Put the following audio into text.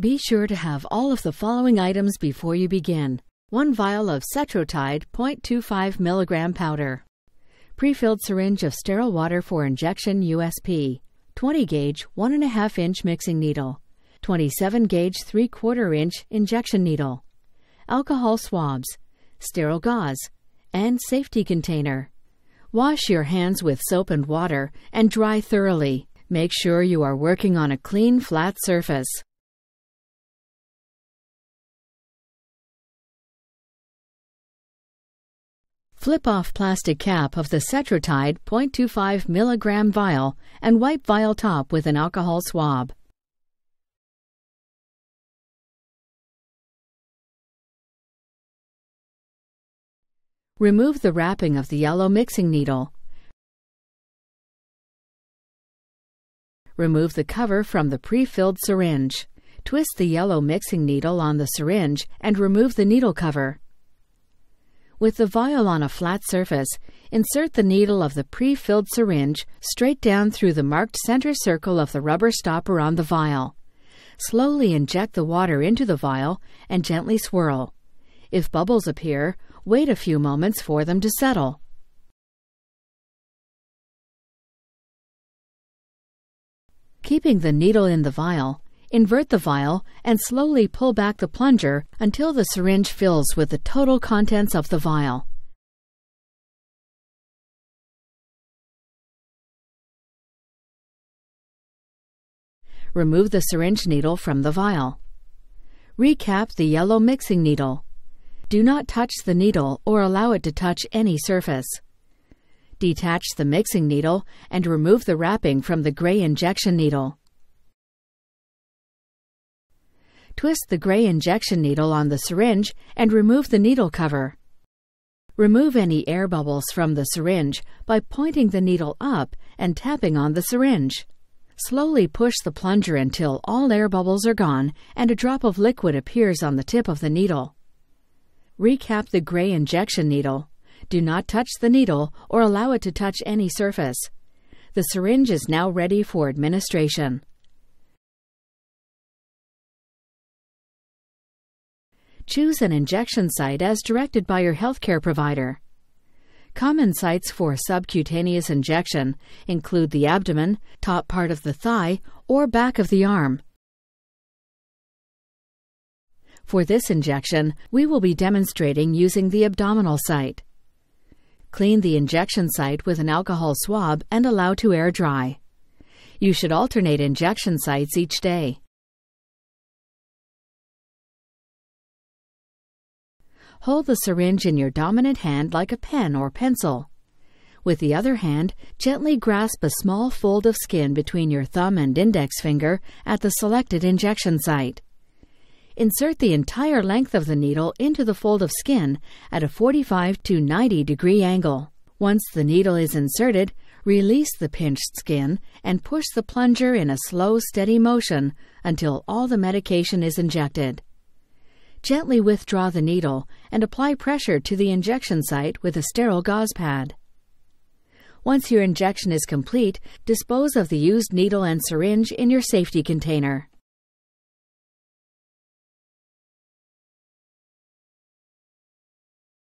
Be sure to have all of the following items before you begin. One vial of Cetrotide 0.25 mg powder. Pre-filled syringe of sterile water for injection USP. 20 gauge 1.5 inch mixing needle. 27 gauge 3 quarter inch injection needle. Alcohol swabs. Sterile gauze. And safety container. Wash your hands with soap and water and dry thoroughly. Make sure you are working on a clean, flat surface. Flip off plastic cap of the Cetrotide 0.25 mg vial and wipe vial top with an alcohol swab. Remove the wrapping of the yellow mixing needle. Remove the cover from the pre-filled syringe. Twist the yellow mixing needle on the syringe and remove the needle cover. With the vial on a flat surface, insert the needle of the pre-filled syringe straight down through the marked center circle of the rubber stopper on the vial. Slowly inject the water into the vial and gently swirl. If bubbles appear, wait a few moments for them to settle. Keeping the needle in the vial, Invert the vial and slowly pull back the plunger until the syringe fills with the total contents of the vial. Remove the syringe needle from the vial. Recap the yellow mixing needle. Do not touch the needle or allow it to touch any surface. Detach the mixing needle and remove the wrapping from the gray injection needle. Twist the gray injection needle on the syringe and remove the needle cover. Remove any air bubbles from the syringe by pointing the needle up and tapping on the syringe. Slowly push the plunger until all air bubbles are gone and a drop of liquid appears on the tip of the needle. Recap the gray injection needle. Do not touch the needle or allow it to touch any surface. The syringe is now ready for administration. Choose an injection site as directed by your healthcare provider. Common sites for subcutaneous injection include the abdomen, top part of the thigh, or back of the arm. For this injection, we will be demonstrating using the abdominal site. Clean the injection site with an alcohol swab and allow to air dry. You should alternate injection sites each day. Hold the syringe in your dominant hand like a pen or pencil. With the other hand, gently grasp a small fold of skin between your thumb and index finger at the selected injection site. Insert the entire length of the needle into the fold of skin at a 45 to 90 degree angle. Once the needle is inserted, release the pinched skin and push the plunger in a slow, steady motion until all the medication is injected. Gently withdraw the needle and apply pressure to the injection site with a sterile gauze pad. Once your injection is complete, dispose of the used needle and syringe in your safety container.